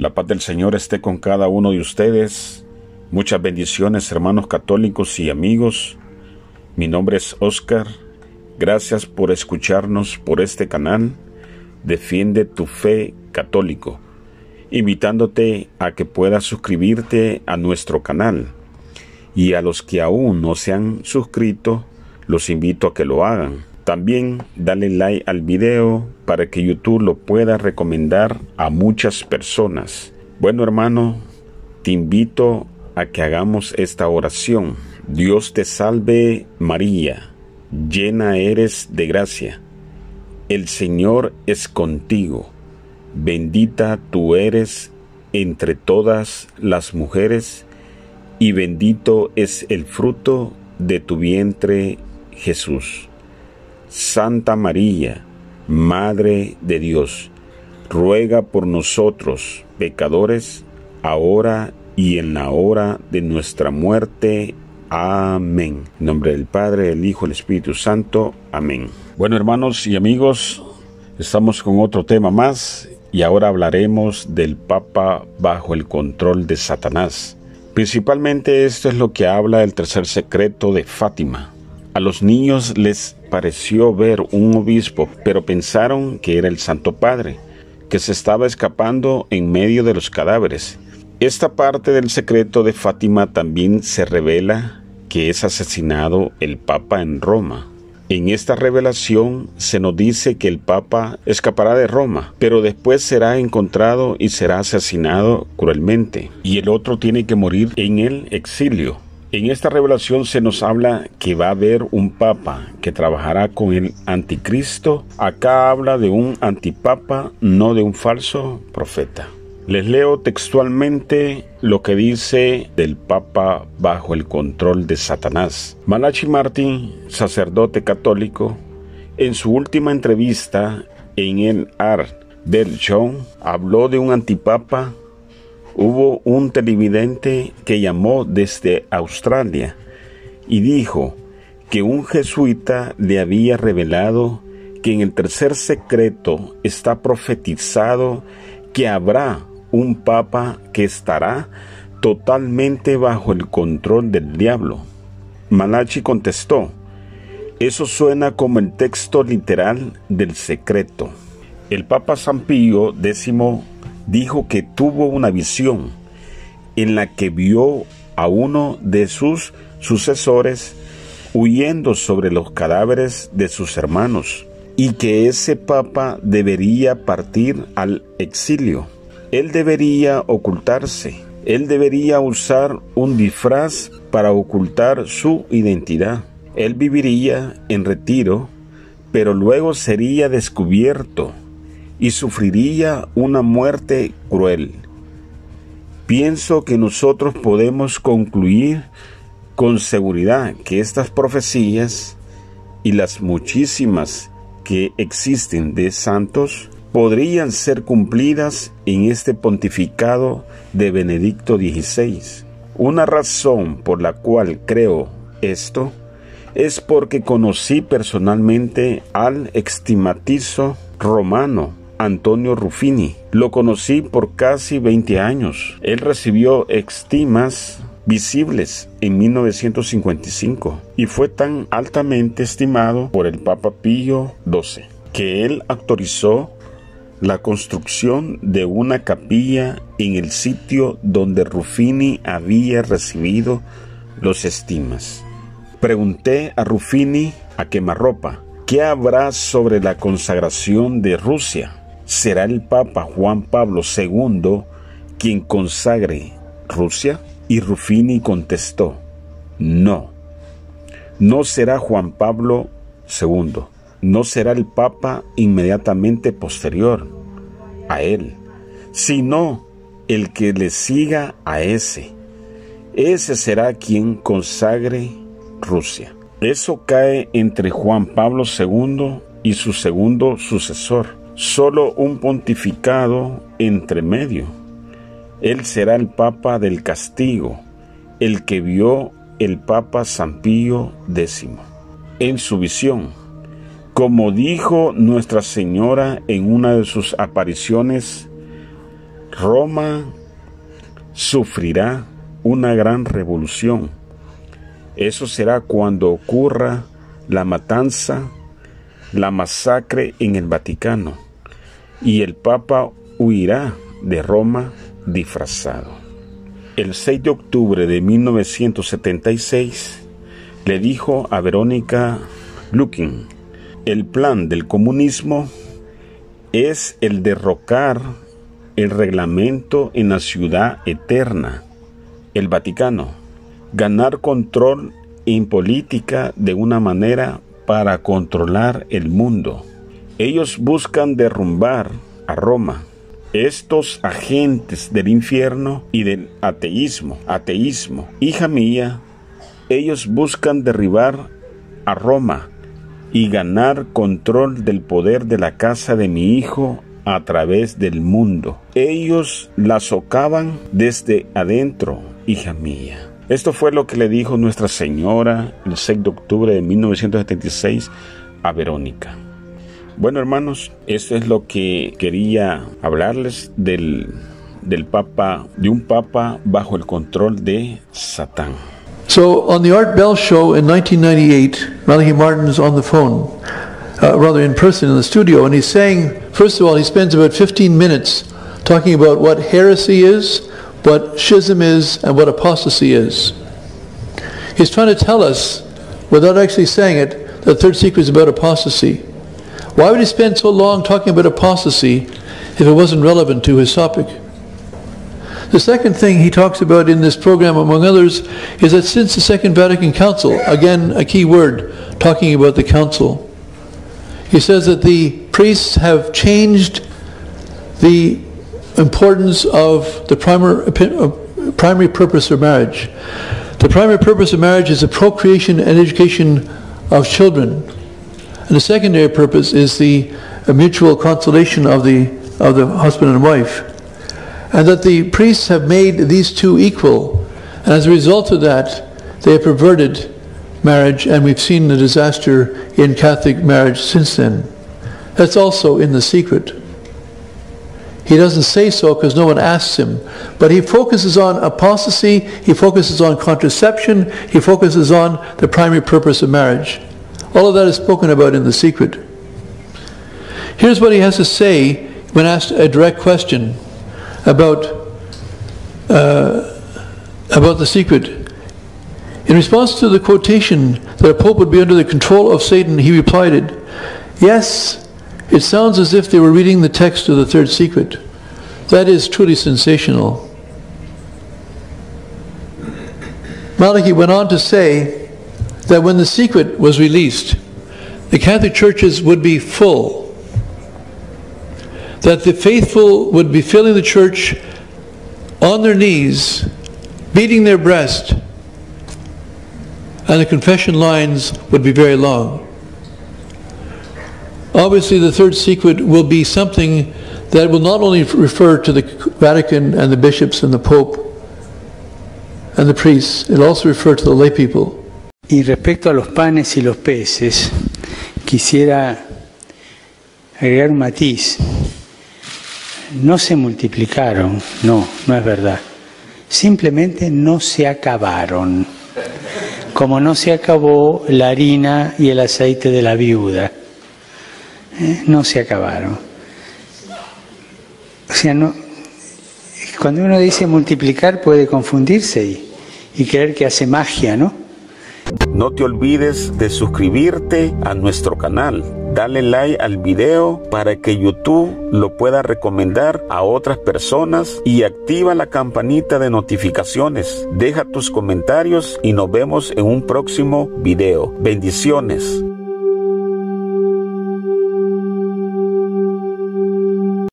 La paz del Señor esté con cada uno de ustedes. Muchas bendiciones, hermanos católicos y amigos. Mi nombre es Oscar. Gracias por escucharnos por este canal. Defiende tu fe católico. Invitándote a que puedas suscribirte a nuestro canal. Y a los que aún no se han suscrito, los invito a que lo hagan también dale like al video para que YouTube lo pueda recomendar a muchas personas. Bueno hermano, te invito a que hagamos esta oración. Dios te salve María, llena eres de gracia. El Señor es contigo. Bendita tú eres entre todas las mujeres y bendito es el fruto de tu vientre Jesús. Santa María, Madre de Dios, ruega por nosotros, pecadores, ahora y en la hora de nuestra muerte. Amén. En nombre del Padre, del Hijo, del Espíritu Santo. Amén. Bueno, hermanos y amigos, estamos con otro tema más y ahora hablaremos del Papa bajo el control de Satanás. Principalmente esto es lo que habla el tercer secreto de Fátima. A los niños les pareció ver un obispo, pero pensaron que era el Santo Padre, que se estaba escapando en medio de los cadáveres. Esta parte del secreto de Fátima también se revela que es asesinado el Papa en Roma. En esta revelación se nos dice que el Papa escapará de Roma, pero después será encontrado y será asesinado cruelmente, y el otro tiene que morir en el exilio. En esta revelación se nos habla que va a haber un papa que trabajará con el anticristo. Acá habla de un antipapa, no de un falso profeta. Les leo textualmente lo que dice del Papa bajo el control de Satanás. Malachi Martin, sacerdote católico, en su última entrevista en el Art del Show, habló de un antipapa Hubo un televidente que llamó desde Australia y dijo que un jesuita le había revelado que en el tercer secreto está profetizado que habrá un papa que estará totalmente bajo el control del diablo. Malachi contestó, eso suena como el texto literal del secreto. El Papa San Pío X dijo que tuvo una visión en la que vio a uno de sus sucesores huyendo sobre los cadáveres de sus hermanos y que ese papa debería partir al exilio. Él debería ocultarse. Él debería usar un disfraz para ocultar su identidad. Él viviría en retiro, pero luego sería descubierto y sufriría una muerte cruel. Pienso que nosotros podemos concluir con seguridad que estas profecías y las muchísimas que existen de santos podrían ser cumplidas en este pontificado de Benedicto XVI. Una razón por la cual creo esto es porque conocí personalmente al estimatizo romano Antonio Ruffini. Lo conocí por casi 20 años. Él recibió estimas visibles en 1955 y fue tan altamente estimado por el Papa Pío XII que él autorizó la construcción de una capilla en el sitio donde Ruffini había recibido los estimas. Pregunté a Ruffini a quemarropa, ¿qué habrá sobre la consagración de Rusia? ¿Será el Papa Juan Pablo II quien consagre Rusia? Y Rufini contestó, no, no será Juan Pablo II, no será el Papa inmediatamente posterior a él, sino el que le siga a ese. Ese será quien consagre Rusia. Eso cae entre Juan Pablo II y su segundo sucesor solo un pontificado entre medio. Él será el Papa del castigo, el que vio el Papa San Pío X en su visión. Como dijo Nuestra Señora en una de sus apariciones, Roma sufrirá una gran revolución. Eso será cuando ocurra la matanza, la masacre en el Vaticano, y el Papa huirá de Roma disfrazado. El 6 de octubre de 1976 le dijo a Verónica Lukin, el plan del comunismo es el derrocar el reglamento en la ciudad eterna, el Vaticano, ganar control en política de una manera para controlar el mundo. Ellos buscan derrumbar a Roma. Estos agentes del infierno y del ateísmo, ateísmo, hija mía, ellos buscan derribar a Roma y ganar control del poder de la casa de mi hijo a través del mundo. Ellos la socavan desde adentro, hija mía. Esto fue lo que le dijo Nuestra Señora el 6 de octubre de 1976 a Verónica. Bueno hermanos, esto es lo que quería hablarles del, del Papa, de un Papa bajo el control de Satán. So on the Art Bell show in 1998, Malachi Martin's on the phone, uh, rather in person in the studio, and he's saying, first of all, he spends about 15 minutes talking about what heresy is, what schism is, and what apostasy is. He's trying to tell us, without actually saying it, that the third secret is about apostasy. Why would he spend so long talking about apostasy if it wasn't relevant to his topic? The second thing he talks about in this program, among others, is that since the Second Vatican Council, again a key word, talking about the council, he says that the priests have changed the importance of the primary, uh, primary purpose of marriage. The primary purpose of marriage is the procreation and education of children. And the secondary purpose is the mutual consolation of the, of the husband and wife and that the priests have made these two equal. And as a result of that, they have perverted marriage, and we've seen the disaster in Catholic marriage since then. That's also in the secret. He doesn't say so because no one asks him, but he focuses on apostasy, he focuses on contraception, he focuses on the primary purpose of marriage. All of that is spoken about in the secret. Here's what he has to say when asked a direct question about, uh, about the secret. In response to the quotation that a pope would be under the control of Satan, he replied, Yes, it sounds as if they were reading the text of the third secret. That is truly sensational. Malachi went on to say that when the secret was released, the Catholic churches would be full that the faithful would be filling the church on their knees, beating their breast, and the confession lines would be very long. Obviously, the third secret will be something that will not only refer to the Vatican and the bishops and the Pope and the priests, it'll also refer to the lay people. Y respecto a los panes y los peces, quisiera agregar un matiz. no se multiplicaron, no, no es verdad. Simplemente no se acabaron, como no se acabó la harina y el aceite de la viuda. ¿eh? No se acabaron. O sea, no, cuando uno dice multiplicar puede confundirse y, y creer que hace magia, ¿no? No te olvides de suscribirte a nuestro canal. Dale like al video para que YouTube lo pueda recomendar a otras personas y activa la campanita de notificaciones. Deja tus comentarios y nos vemos en un próximo video. Bendiciones.